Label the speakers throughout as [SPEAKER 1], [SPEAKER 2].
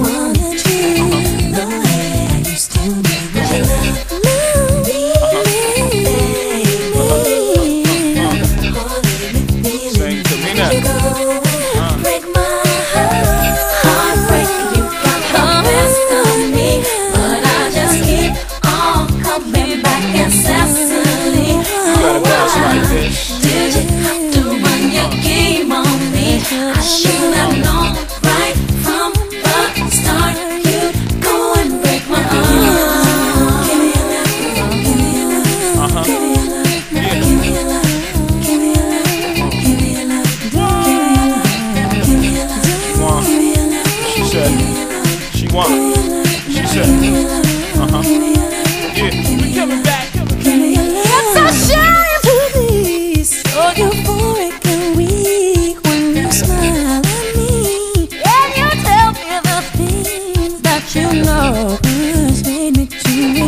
[SPEAKER 1] Uh-huh. Sing
[SPEAKER 2] to me
[SPEAKER 1] now.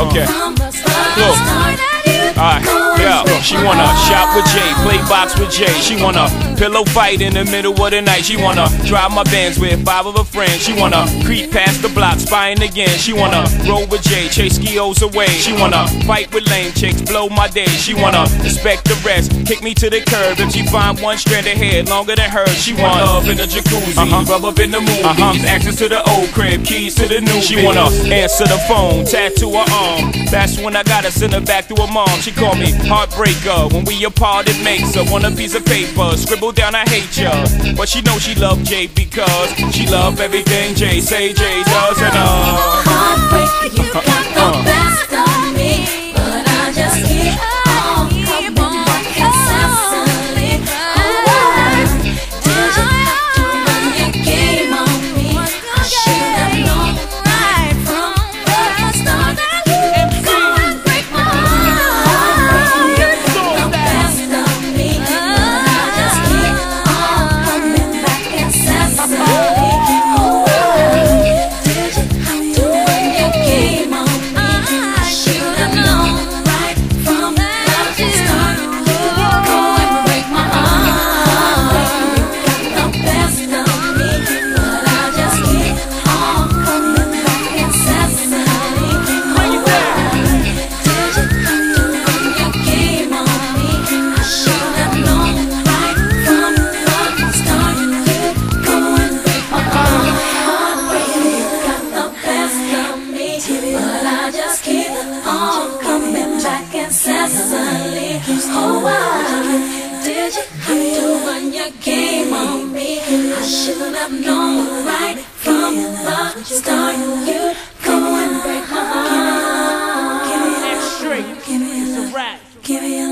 [SPEAKER 1] Okay. She wanna shop with Jay, play box with Jay. She wanna pillow fight in the middle of the night. She wanna drive my Benz with five of her friends. She wanna creep past the block, spying again. She wanna roll with Jay, chase skios away. She wanna fight with lame chicks, blow my day. She wanna respect the rest, kick me to the curb. If she find one strand of hair longer than hers, she wanna love in the jacuzzi, uh-huh. rub up in the movies, uh-huh. access to the old crib, keys to the new. She wanna answer the phone, tattoo her arm. That's when I gotta send her back to her mom. She called me heartbreaker. When we apart, it makes her want a piece of paper. Scribble down, I hate ya. But she know she love Jay because she love everything Jay say Jay does and uh.
[SPEAKER 2] You got the uh, uh, uh. best Coming back incessantly. Oh, why did you have to run your game on me? I should have known right from the start. You'd come and. Give me that straight. Give me the. Give me